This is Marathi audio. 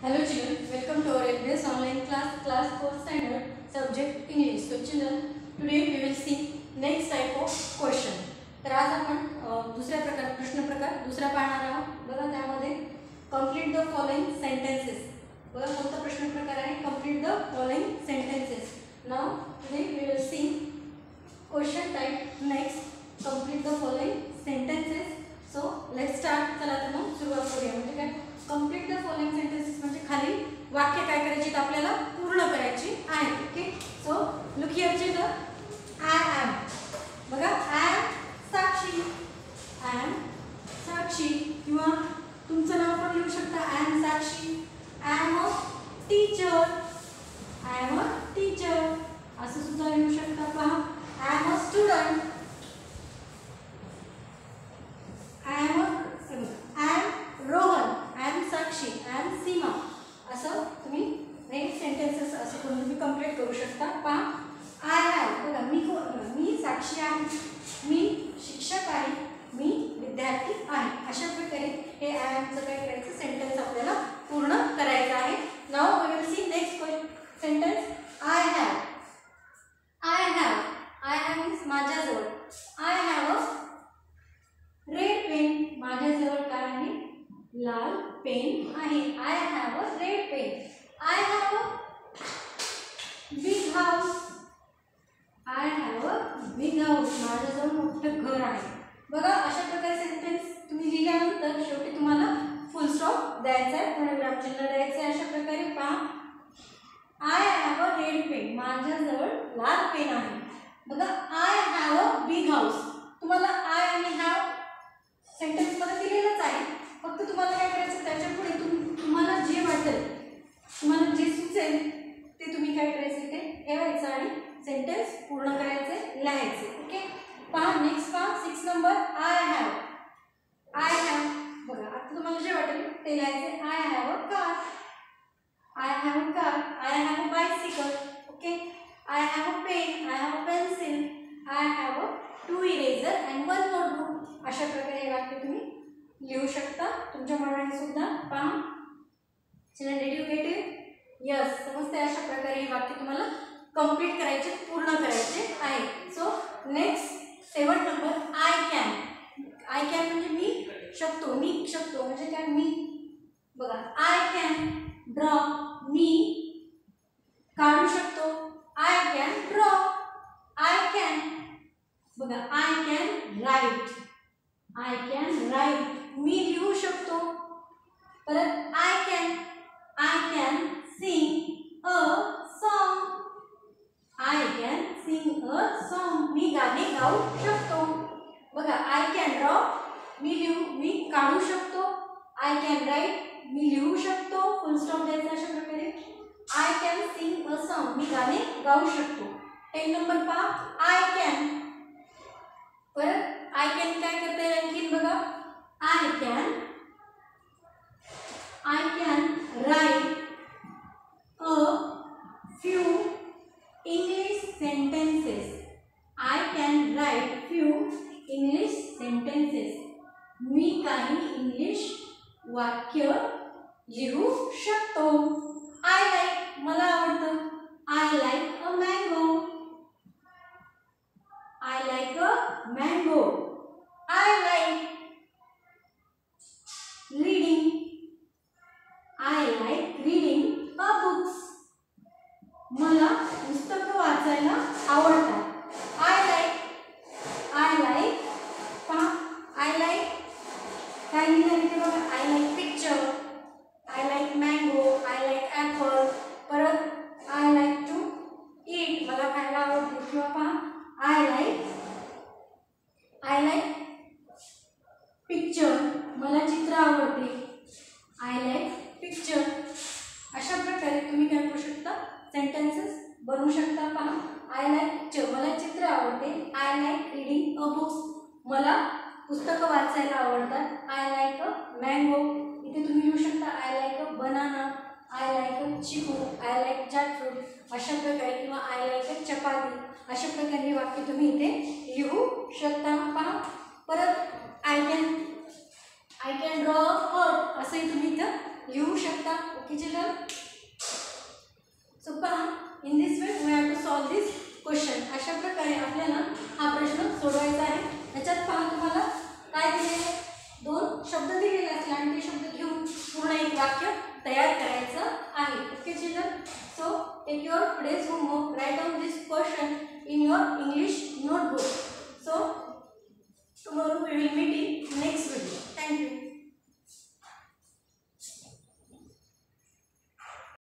Hello children, welcome to our LBS online class, class 4 standard, subject English. So children, today we will see next type of question. तर आज आपण दुसऱ्या प्रकार प्रश्न प्रकार दुसरा पाहणार आहोत बघा त्यामध्ये कंप्लीट द फॉलोइंग सेंटेन्सेस बघा कोणता प्रश्न प्रकार आहे complete the following sentences now today we will see question type next complete the following sentences so let start चला तर मग सुरुवात करूया म्हणजे काय कंप्लीट द फॉलोइंग सेंटेन्सेस म्हणजे खाली वाक्य काय करायची तर आपल्याला पूर्ण करायची आहे okay so look here children I am बघा I am Sakshi. I am Sakshi. किंवा तुमचं नाव पण लिहू शकता I am Sakshi. I am a teacher I am a teacher असं सुद्धा लिहू शकता पहा I am a student I am I am Rohan I am Sakshi I am Seema असं तुम्ही हे सेंटेन्सेस असं करून तुम्ही कंप्लीट करू शकता पहा आय हॅव बघा मी को मी आहे. मी शिक्षक आहे मी विद्यार्थी आहे. अशा प्रकारे हे आय एमचं काय करायचं सेंटेन्स आपल्याला पूर्ण करायचं आहे. Now we will see next sentence I have I have I have means माझ्याजवळ. I have a red pen माझ्याजवळ काय आहे? लाल पेन आहे. I have a red pen I have a big house I have a big house माझ्याजवळ मोठं घर आहे बघा अशा प्रकारे सेंटेन्स तुम्ही लिहिल्यानंतर शेवटी तुम्हाला फुल स्टॉप द्यायचा आहे पॅराग्राफ चिन्ह द्यायचं आहे अशा प्रकारे पहा I have a red pen माझ्याजवळ लाल पेन आहे. बघा I have a big house तुम्हाला आय आणि हॅव सेंटेन्समध्ये दिलेलंच आहे. फक्त तुम्हाला काय करायचं त्याच्या पुढे तुम तुम्हाला जे वाटेल तुम्हाला जे सुचेल ते तुम्ही काय करायचं ते ठेवायचं आणि सेंटेन्स पूर्ण करायचे लिहायचे. ओके पहा नेक्स्ट पहा six number I have I have बघा आता तुम्हाला जे वाटेल ते लिहायचे. I have a car I have a car I have a bicycle okay I have a pen I have a pencil I have a two eraser and one notebook अशा प्रकारे हे वाक्य तुम्ही लिहू शकता. तुमच्या मनाने सुद्धा पहा चिल्ड्रन गेट इट यस समजते अशा प्रकारे हे वाक्य तुम्हाला कंप्लीट करायचे पूर्ण करायचे आहे. So next seven number I can I can म्हणजे मी शकतो मी शकतो. म्हणजे काय? मी. बघा आय कॅन ड्रॉ मी काढू शकतो I can draw I can बघा I can write I can write मी लिहू शकतो. परत I can I can sing a song I can sing a song मी गाणे गाऊ शकतो. बघा आय कॅन ड्रॉ मी लिहू मी काढू शकतो. आय कॅन राईट मी लिहू शकतो. फुल स्टॉप द्यायचा अशा प्रकारे. I can sing a song मी गाणे गाऊ शकतो. टेन नंबर पहा. आय कॅन परत आय कॅन काय करता येईल आणखीन बघा I can I can write a few English sentences I can write few English sentences मी काही इंग्लिश वाक्य लिहू शकतो. आय लाईक मला आवडतं I like a mango I like a mango I like reading I like reading a books मला पुस्तकं वाचायला आवडतात आय लाईक आय लाईक पहा आय लाईक आई लिहिलं बघा I like picture I like mango I like apple परत आय लाईक टू ईट मला खायला आवडते. किंवा पहा I like I like picture मला चित्र आवडते. आय लाईक पिक्चर अशा प्रकारे तुम्ही काय करू शकता? सेंटेन्सेस बनवू शकता पहा. आय लाईक पिक्चर मला चित्र आवडते I like reading a books मला पुस्तकं वाचायला आवडतात. आय लाईक अ मँगो इथे तुम्ही लिहू शकता I like a banana I like a chikoo I like jackfruit अशा प्रकारे किंवा आय लाईक अ चपाती अशा प्रकारे हे वाक्य तुम्ही इथे लिहू शकता. पहा परत I can I can draw heart असंही तुम्ही इथं लिहू शकता. शकता ओके चिल्ड्रन सो पहा in this way we have to solve this question अशा प्रकारे आपल्याला हा प्रश्न सोडवायचा आहे. याच्यात पहा तुम्हाला काय दिले? दोन शब्द दिलेले असतील आणि ते शब्द घेऊन पूर्ण एक वाक्य तयार करायचं आहे. Okay children? So take your today's homework right on this